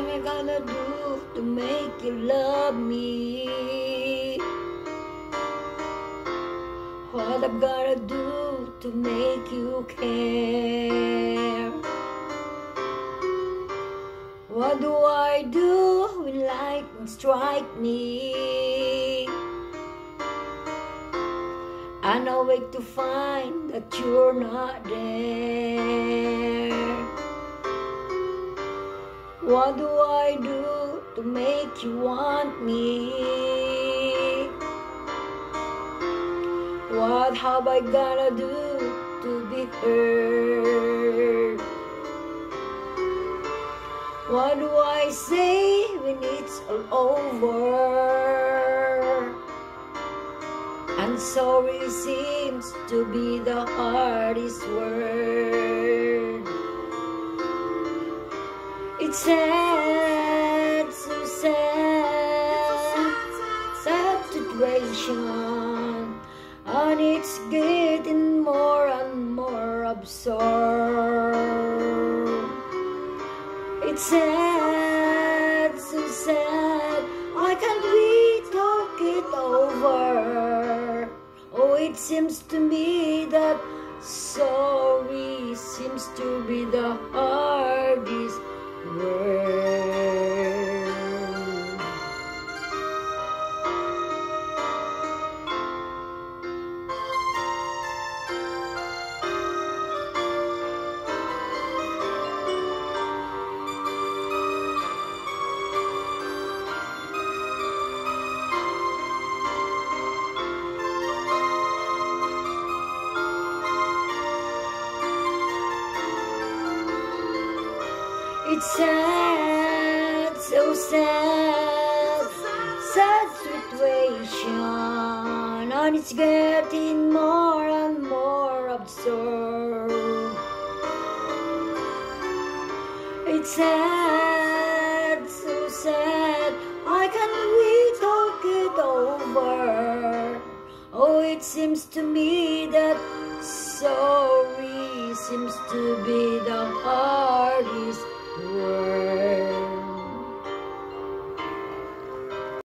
What am I gonna do to make you love me? What I'm gonna do to make you care? What do I do when lightning strike me? I know where to find that you're not there. What do I do to make you want me? What have I gotta do to be heard? What do I say when it's all over? And sorry seems to be the hardest word. It's sad, so sad, sad situation, and it's getting more and more absurd. It's sad, so sad. I can't we talk it over? Oh, it seems to me that sorry seems to be the It's sad, so sad, sad situation, and it's getting more and more absurd. It's sad, so sad, why can't we talk it over? Oh, it seems to me that sorry seems to be the hardest.